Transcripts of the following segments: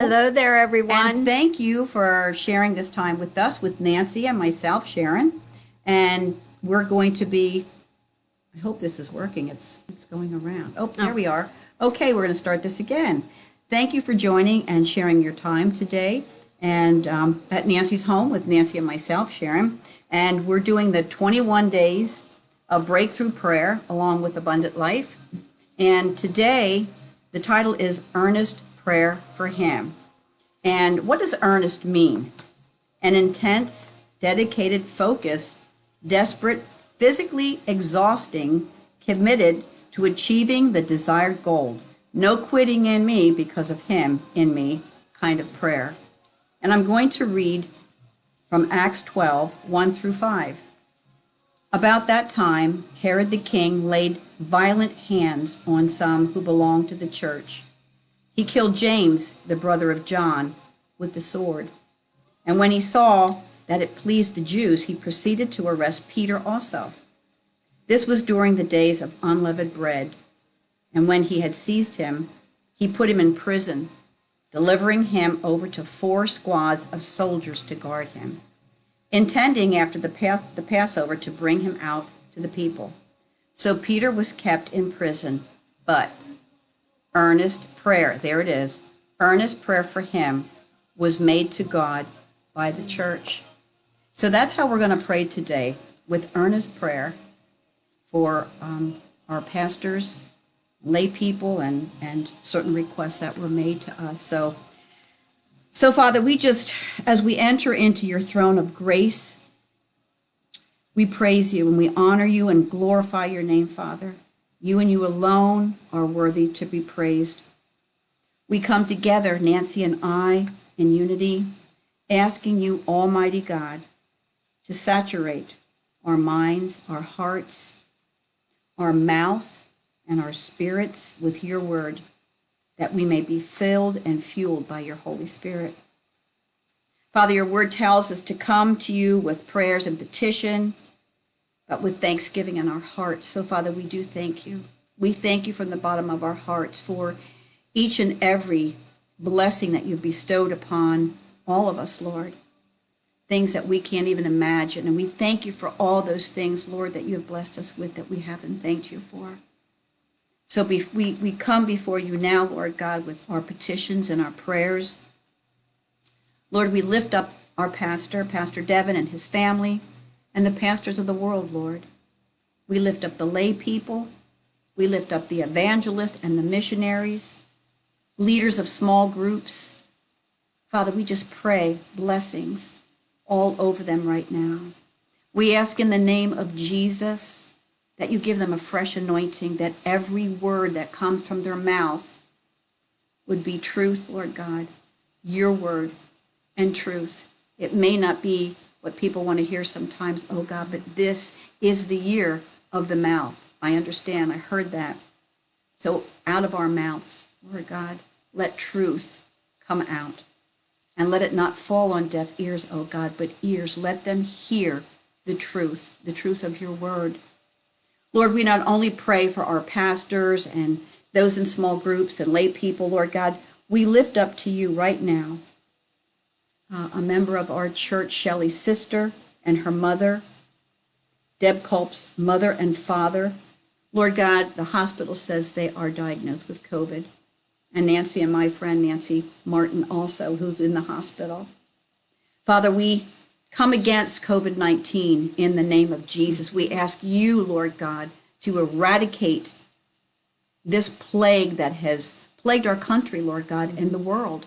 Hello there, everyone. And thank you for sharing this time with us, with Nancy and myself, Sharon. And we're going to be, I hope this is working. It's, it's going around. Oh, there we are. Okay, we're going to start this again. Thank you for joining and sharing your time today. And um, at Nancy's home with Nancy and myself, Sharon. And we're doing the 21 days of breakthrough prayer along with Abundant Life. And today, the title is Earnest Prayer for Him. And what does earnest mean? An intense, dedicated focus, desperate, physically exhausting, committed to achieving the desired goal. No quitting in me because of Him in me kind of prayer. And I'm going to read from Acts 12, 1 through 5. About that time, Herod the king laid violent hands on some who belonged to the church. He killed James, the brother of John, with the sword. And when he saw that it pleased the Jews, he proceeded to arrest Peter also. This was during the days of unleavened bread. And when he had seized him, he put him in prison, delivering him over to four squads of soldiers to guard him intending after the, Pas- the Passover to bring him out to the people. So Peter was kept in prison, but earnest prayer, there it is, earnest prayer for him was made to God by the church. So that's how we're going to pray today with earnest prayer for um, our pastors, lay people, and, and certain requests that were made to us. So so, Father, we just, as we enter into your throne of grace, we praise you and we honor you and glorify your name, Father. You and you alone are worthy to be praised. We come together, Nancy and I, in unity, asking you, Almighty God, to saturate our minds, our hearts, our mouth, and our spirits with your word that we may be filled and fueled by your Holy Spirit. Father, your word tells us to come to you with prayers and petition, but with thanksgiving in our hearts. So, Father, we do thank you. We thank you from the bottom of our hearts for each and every blessing that you've bestowed upon all of us, Lord. Things that we can't even imagine. And we thank you for all those things, Lord, that you have blessed us with that we haven't thanked you for. So we, we come before you now, Lord God, with our petitions and our prayers. Lord, we lift up our pastor, Pastor Devin, and his family, and the pastors of the world, Lord. We lift up the lay people. We lift up the evangelists and the missionaries, leaders of small groups. Father, we just pray blessings all over them right now. We ask in the name of Jesus that you give them a fresh anointing, that every word that comes from their mouth would be truth, Lord God, your word and truth. It may not be what people want to hear sometimes, oh God, but this is the year of the mouth. I understand. I heard that. So out of our mouths, Lord God, let truth come out. And let it not fall on deaf ears, oh God, but ears. Let them hear the truth, the truth of your word. Lord, we not only pray for our pastors and those in small groups and lay people, Lord God, we lift up to you right now uh, a member of our church, Shelley's sister and her mother, Deb Culp's mother and father. Lord God, the hospital says they are diagnosed with COVID. And Nancy and my friend Nancy Martin also, who's in the hospital. Father, we come against COVID 19 in the name of Jesus. We ask you, Lord God, to eradicate this plague that has plagued our country, Lord God, and the world.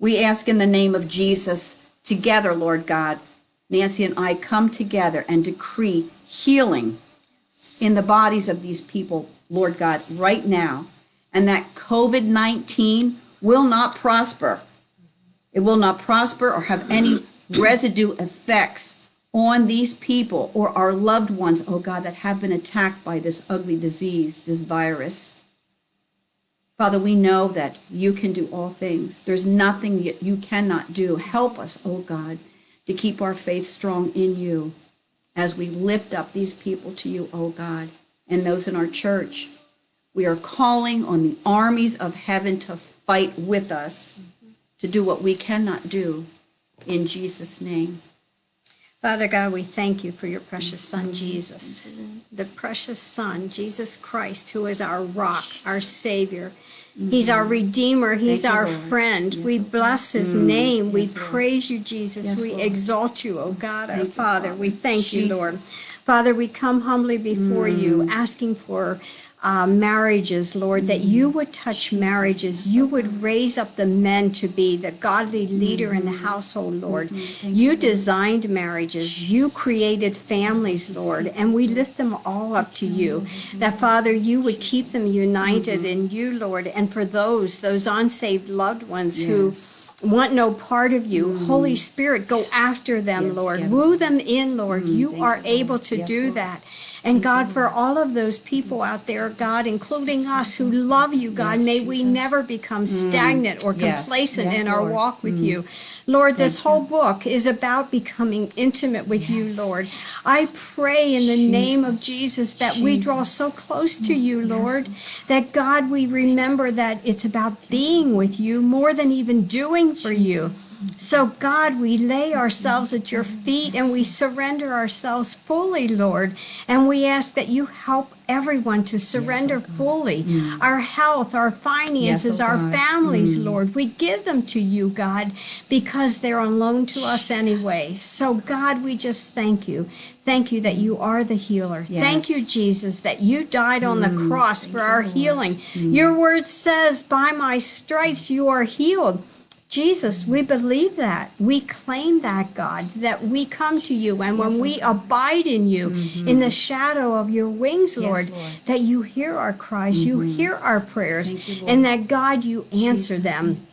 We ask in the name of Jesus together, Lord God. Nancy and I come together and decree healing in the bodies of these people, Lord God, right now, and that COVID 19 will not prosper. It will not prosper or have any residue effects on these people or our loved ones, oh God, that have been attacked by this ugly disease, this virus. Father, we know that you can do all things. There's nothing that you cannot do. Help us, oh God, to keep our faith strong in you as we lift up these people to you, oh God, and those in our church. We are calling on the armies of heaven to fight with us to do what we cannot do in Jesus' name. Father God, we thank you for your precious Son, Jesus, the precious Son, Jesus Christ, who is our rock, our Savior. He's our Redeemer. He's our friend. we bless His name. we praise you, Jesus. We exalt you, O God, our Father. We thank you, Lord. Father, we come humbly before you, asking for uh, marriages, Lord, that you Mm. would touch marriages. You would raise up the men to be the godly leader in the Mm-hmm. household, Lord. You designed marriages. You created families, Lord, and we lift them all up to you. That, Father, you would keep them united Mm-hmm. in you, Lord. And for those, those unsaved loved ones who want no part of you. Holy Spirit, go after them, Yes, Lord. get Woo them in, Lord. you thank are you, Lord. able to Yes, do Lord. that. And God, for all of those people out there, God, including us who love you, God, Yes, may we never become mm. stagnant or Yes, complacent yes, in our Lord. walk with mm. you. Lord, this Thank whole book is about becoming intimate with you, Lord. I pray in the name of Jesus. That we draw so close to you, Lord, that God, we remember that it's about being with you more than even doing for you. So, God, we lay ourselves at your feet and we surrender ourselves fully, Lord. And we ask that you help everyone to surrender fully our health, our finances, oh our families, Lord. We give them to you, God, because they're on loan to us anyway. So, God, we just thank you. Thank you that you are the healer. Thank you, Jesus, that you died on the cross for our healing. Your word says, By my stripes you are healed. Jesus, we believe that. We claim that, God, that we come to you. And when we abide in you, mm-hmm. in the shadow of your wings, Lord, Lord. that you hear our cries, you mm-hmm. hear our prayers, you, and that, God, you answer them.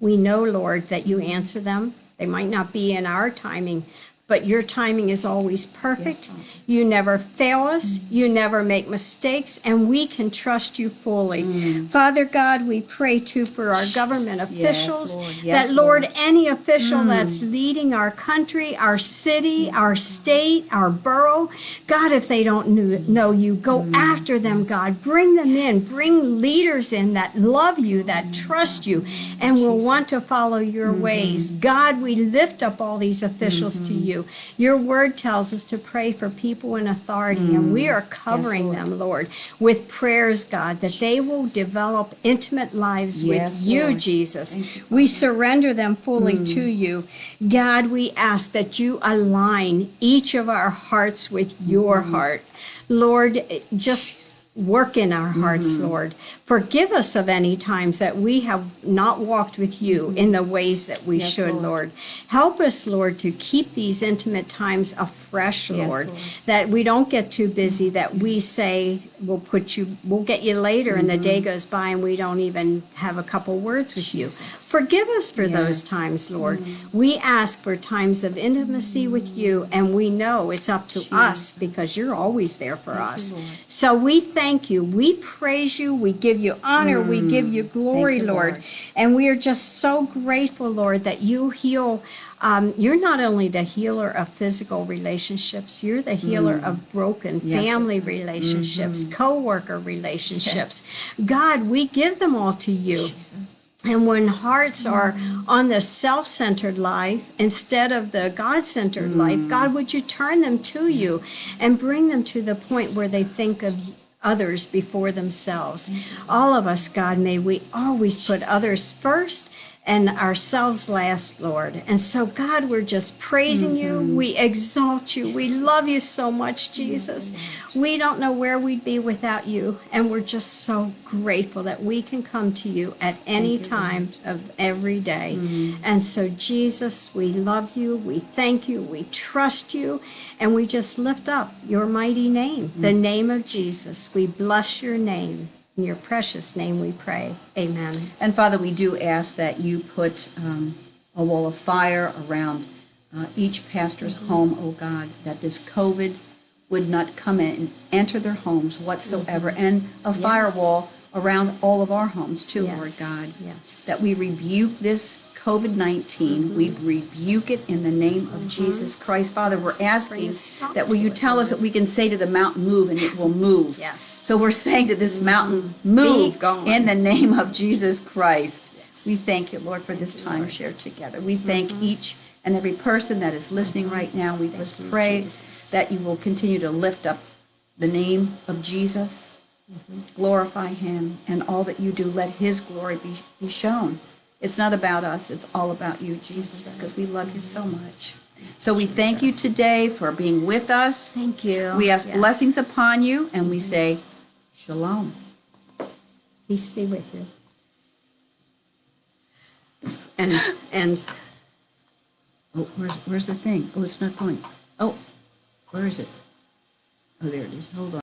We know, Lord, that you answer them. They might not be in our timing, but your timing is always perfect. Father. you never fail us. Mm-hmm. You never make mistakes, and we can trust you fully. Mm. Father God, we pray too for our government officials. Lord. Yes, that, Lord, Lord. any official mm. that's leading our country, our city, mm. our state, our borough, God, if they don't knew, know you, go after them, God. Bring them in. Bring leaders in that love you, that trust you, and will want to follow your mm-hmm. ways. God, we lift up all these officials to mm-hmm. you. Your word tells us to pray for people in authority, and we mm. are covering Lord. them, Lord, with prayers, God, that they will develop intimate lives Yes, with you, Lord. Jesus. You, we surrender them fully mm. to you. God, we ask that you align each of our hearts with your mm. heart. Lord, just work in our hearts, mm-hmm. Lord. Forgive us of any times that we have not walked with you mm-hmm. in the ways that we Yes, should, Lord. Lord. Help us, Lord, to keep these intimate times afresh, Yes, Lord. Lord. That we don't get too busy, that we say we'll put you, we'll get you later, and the Mm-hmm. day goes by and we don't even have a couple words with you. Forgive us for those times, Lord. Mm-hmm. We ask for times of intimacy with you, and we know it's up to us because you're always there for us. Lord. So we thank you. We praise you. We give you honor. We give you glory, Mm. you, Lord. Lord. And we are just so grateful, Lord, that you heal. Um, you're not only the healer of physical relationships, you're the healer of broken Mm. Yes, Mm-hmm. family relationships, co worker relationships. God, we give them all to you. And when hearts are on the self centered life instead of the God centered life, God, would you turn them to you and bring them to the point where they think of others before themselves? All of us, God, may we always put others first and ourselves last, Lord. And so, God, we're just praising you. We exalt you. We love you so much, Jesus. We don't know where we'd be without you. And we're just so grateful that we can come to you at any time of every day. And so, Jesus, we love you. We thank you. We trust you. And we just lift up your mighty name, the name of Jesus. We bless your name. In your precious name we pray. Amen. And Father, we do ask that you put um, a wall of fire around uh, each pastor's home, oh God, that this COVID would not come in and enter their homes whatsoever, and a firewall around all of our homes too, Lord God. yes. That we rebuke this COVID 19. We rebuke it in the name of Jesus Christ. Father, we're asking that will you tell us that we can say to the mountain, move, and it will move. Yes. So we're saying to this mountain, move in the name of Jesus Christ. Yes. We thank you, Lord, for this time shared together. We thank each and every person that is listening right now. We just you, pray that you will continue to lift up the name of Jesus, glorify him, and all that you do, let his glory be, be shown. It's not about us, it's all about you, Jesus, because we love you so much. So we thank you today for being with us. Thank you. We ask Yes. blessings upon you, and we say, Shalom. Peace be with you. And, and Oh, where's, where's the thing? Oh, it's not going. Oh, where is it? Oh, there it is. Hold on.